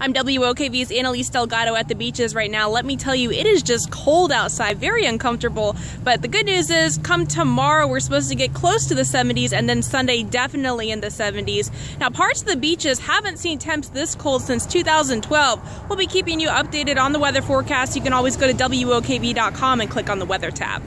I'm WOKV's Annalise Delgado at the beaches right now. Let me tell you, it is just cold outside, very uncomfortable. But the good news is, come tomorrow, we're supposed to get close to the 70s, and then Sunday, definitely in the 70s. Now, parts of the beaches haven't seen temps this cold since 2012. We'll be keeping you updated on the weather forecast. You can always go to WOKV.com and click on the weather tab.